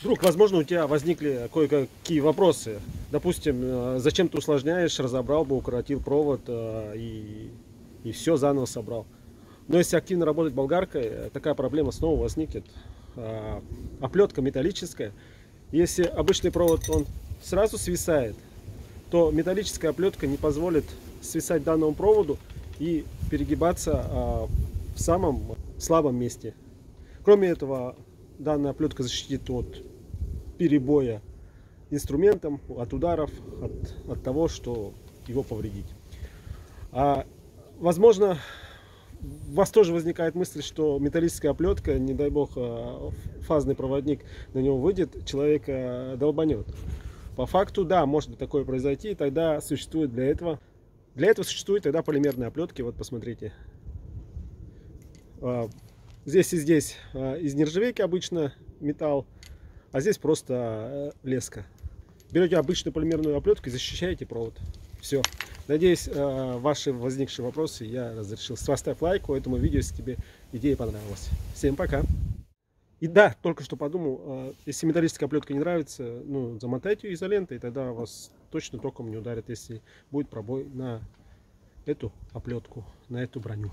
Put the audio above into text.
Вдруг, возможно, у тебя возникли кое-какие вопросы. Допустим, э, зачем ты усложняешь, разобрал бы, укоротил провод э, и, и все заново собрал. Но если активно работать болгаркой, э, такая проблема снова возникнет. Оплетка металлическая. Если обычный провод он сразу свисает, то металлическая оплетка не позволит свисать данному проводу и перегибаться в самом слабом месте. Кроме этого, данная оплетка защитит от перебоя инструментом, от ударов, от, от того, что его повредить. А, возможно, у вас тоже возникает мысль, что металлическая оплетка, не дай бог, а, фазный проводник на него выйдет, человека долбанет. По факту, да, может такое произойти, и тогда существует для этого, для этого существуют тогда полимерные оплетки, вот посмотрите. А, здесь и здесь а, из нержавейки обычно металл, а здесь просто э, леска. Берете обычную полимерную оплетку и защищаете провод. Все. Надеюсь, э, ваши возникшие вопросы я разрешил. Поставь лайк этому видео, если тебе идея понравилась. Всем пока. И да, только что подумал, э, если металлическая оплетка не нравится, ну, замотайте ее изолентой, тогда вас точно током не ударит, если будет пробой на эту оплетку, на эту броню.